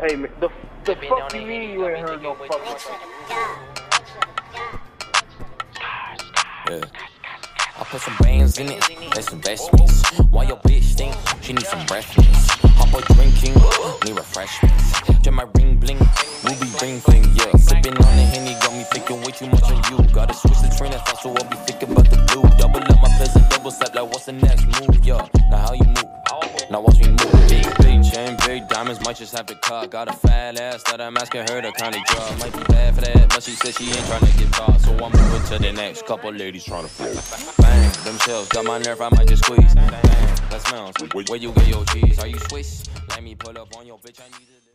Hey, man, the, the fuck you mean you ain't heard no fucking... Yeah. I put some bands in it, that's investments. Why your bitch think she needs some breakfast? Hop up drinking, need refreshments. Just my ring bling, ruby ring fling, yeah. Sipping on the henny, got me thinking way too much on you. Gotta switch the train of thought, so I'll be thinking about the blue. Double up my present, double step, like what's the next move, yeah. Now how you move? Now watch me move. Big, big big diamonds, might just have to cut. Got a fat ass that I'm asking her to kinda drop. Might be bad for that, but she said she ain't tryna get caught. So I'm moving to the next couple ladies tryna flip. Bang, themselves got my nerve, I might just squeeze. Bang, that smells. Where you get your cheese? Are you Swiss? Let me pull up on your bitch, I need it.